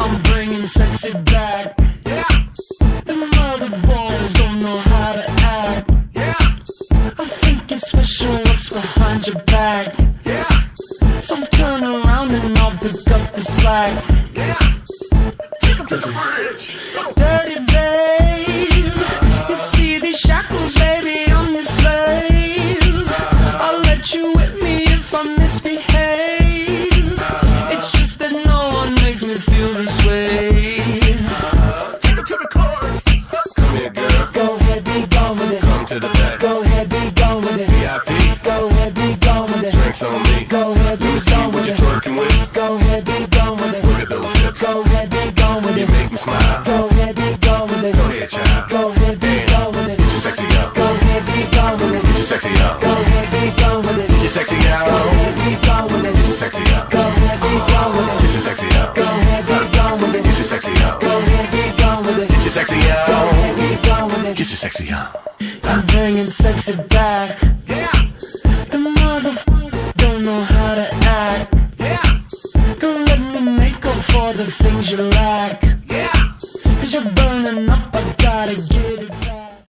I'm bringing sexy back. Yeah, The mother boys don't know how to act. yeah, I think it's special what's behind your back. Up the slack. yeah. To the bridge. Dirty babe, you see these shackles, baby, I'm your slave. I'll let you whip me if I misbehave. It's just that no one makes me feel this way. Take 'em to the chorus. Come here, girl. Go ahead, be gone with it. Come to the back. Go ahead, be gone with it. VIP. Go ahead, be gone with it. Drinks on me. Go ahead, be Let me see gone what with you're twerking with. Go ahead, be your sexy on. Get your sexy huh? I'm bringing sexy back. Yeah. The motherfucker don't know how to act. Yeah. Don't let me make up for the things you lack. Yeah. Cause you're burning up, I gotta get it back.